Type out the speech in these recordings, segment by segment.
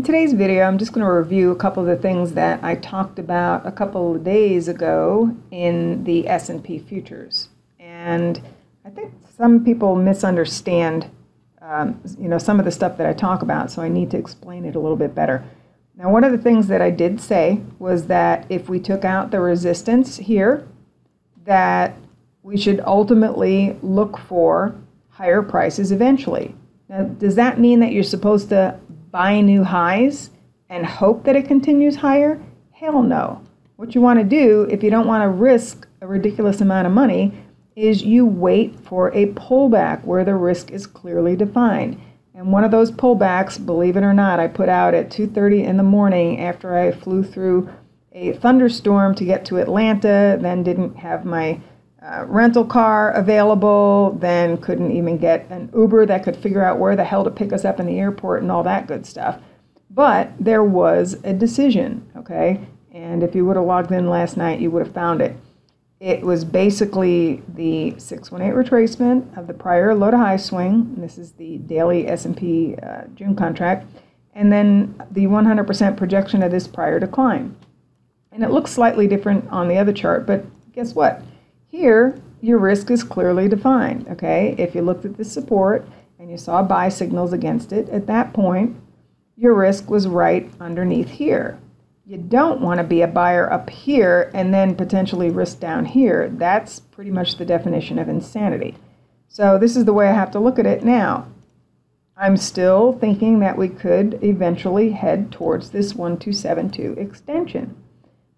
In today's video, I'm just going to review a couple of the things that I talked about a couple of days ago in the S&P futures. And I think some people misunderstand um, you know, some of the stuff that I talk about, so I need to explain it a little bit better. Now, one of the things that I did say was that if we took out the resistance here, that we should ultimately look for higher prices eventually. Now, does that mean that you're supposed to buy new highs and hope that it continues higher? Hell no. What you want to do, if you don't want to risk a ridiculous amount of money, is you wait for a pullback where the risk is clearly defined. And one of those pullbacks, believe it or not, I put out at 2:30 in the morning after I flew through a thunderstorm to get to Atlanta, then didn't have my uh, rental car available, then couldn't even get an Uber that could figure out where the hell to pick us up in the airport and all that good stuff. But there was a decision, okay? And if you would have logged in last night, you would have found it. It was basically the 618 retracement of the prior low to high swing. this is the daily S&P uh, June contract. And then the 100% projection of this prior decline. And it looks slightly different on the other chart, but guess what? Here, your risk is clearly defined, okay? If you looked at the support and you saw buy signals against it, at that point, your risk was right underneath here. You don't want to be a buyer up here and then potentially risk down here. That's pretty much the definition of insanity. So this is the way I have to look at it now. I'm still thinking that we could eventually head towards this 1272 extension.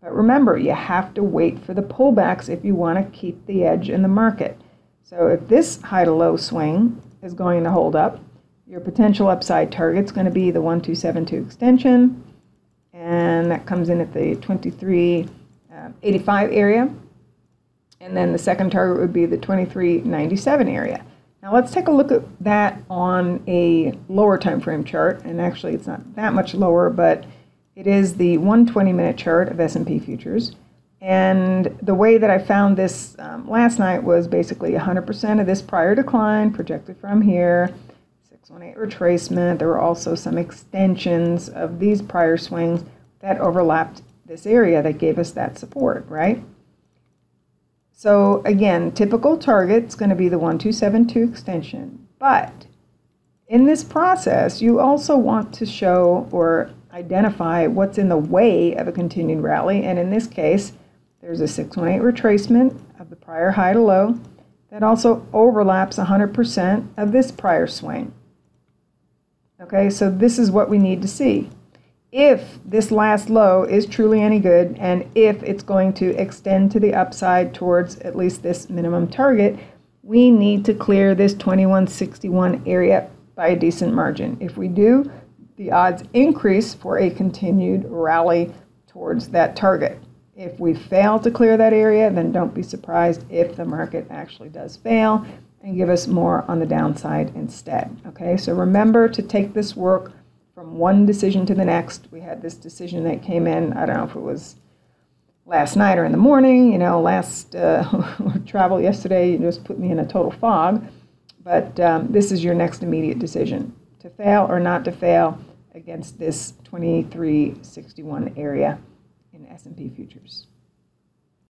But remember, you have to wait for the pullbacks if you want to keep the edge in the market. So if this high to low swing is going to hold up, your potential upside target is going to be the 1272 extension, and that comes in at the 2385 uh, area. And then the second target would be the 2397 area. Now let's take a look at that on a lower time frame chart, and actually it's not that much lower, but it is the 120 minute chart of S&P futures. And the way that I found this um, last night was basically 100% of this prior decline projected from here, 618 retracement. There were also some extensions of these prior swings that overlapped this area that gave us that support, right? So again, typical target is going to be the 1272 extension. But in this process, you also want to show or identify what's in the way of a continued rally. And in this case, there's a 618 retracement of the prior high to low that also overlaps 100% of this prior swing. Okay, so this is what we need to see. If this last low is truly any good, and if it's going to extend to the upside towards at least this minimum target, we need to clear this 2161 area by a decent margin. If we do, the odds increase for a continued rally towards that target. If we fail to clear that area, then don't be surprised if the market actually does fail and give us more on the downside instead. Okay, so remember to take this work from one decision to the next. We had this decision that came in, I don't know if it was last night or in the morning, you know, last uh, travel yesterday just put me in a total fog. But um, this is your next immediate decision to fail or not to fail against this 2361 area in S&P futures.